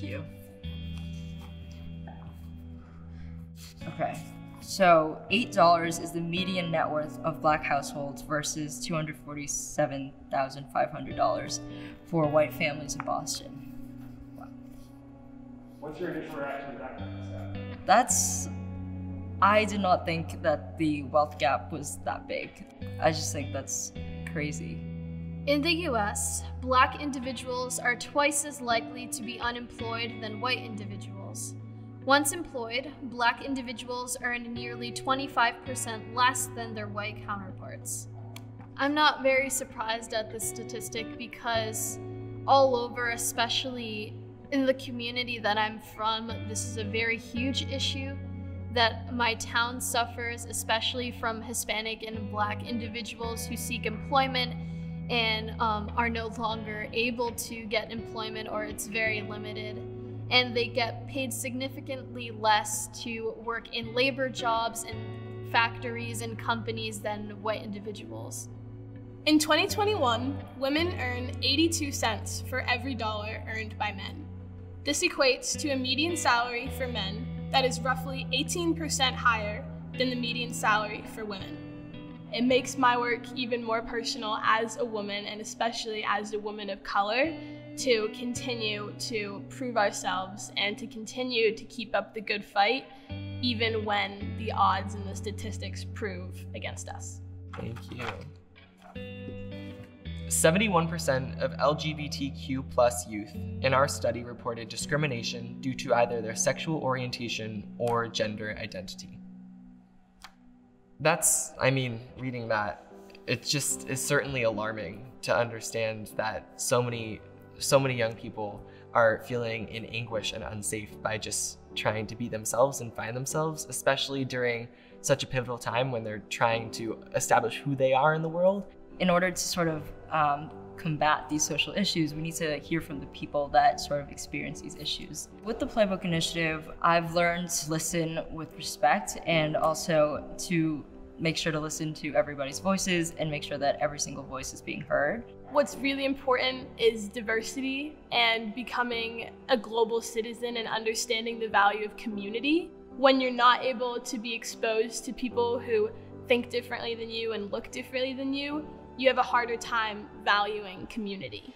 Thank you. Okay, so $8 is the median net worth of black households versus $247,500 for white families in Boston. What's your initial reaction to that kind? That's. I did not think that the wealth gap was that big. I just think that's crazy. In the US, black individuals are twice as likely to be unemployed than white individuals. Once employed, black individuals earn nearly 25% less than their white counterparts. I'm not very surprised at this statistic because all over, especially in the community that I'm from, this is a very huge issue that my town suffers, especially from Hispanic and Black individuals who seek employment and um, are no longer able to get employment or it's very limited. And they get paid significantly less to work in labor jobs and factories and companies than white individuals. In 2021, women earn 82 cents for every dollar earned by men. This equates to a median salary for men that is roughly 18% higher than the median salary for women. It makes my work even more personal as a woman, and especially as a woman of color, to continue to prove ourselves and to continue to keep up the good fight, even when the odds and the statistics prove against us. Thank you. 71% of LGBTQ plus youth in our study reported discrimination due to either their sexual orientation or gender identity. That's, I mean, reading that, it just is certainly alarming to understand that so many, so many young people are feeling in anguish and unsafe by just trying to be themselves and find themselves, especially during such a pivotal time when they're trying to establish who they are in the world in order to sort of um, combat these social issues, we need to hear from the people that sort of experience these issues. With the Playbook Initiative, I've learned to listen with respect and also to make sure to listen to everybody's voices and make sure that every single voice is being heard. What's really important is diversity and becoming a global citizen and understanding the value of community. When you're not able to be exposed to people who think differently than you and look differently than you, you have a harder time valuing community.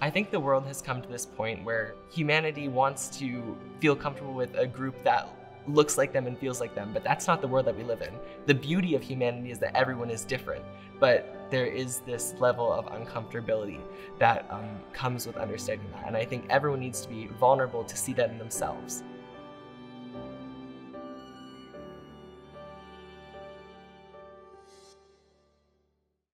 I think the world has come to this point where humanity wants to feel comfortable with a group that looks like them and feels like them, but that's not the world that we live in. The beauty of humanity is that everyone is different, but there is this level of uncomfortability that um, comes with understanding that. And I think everyone needs to be vulnerable to see that in themselves.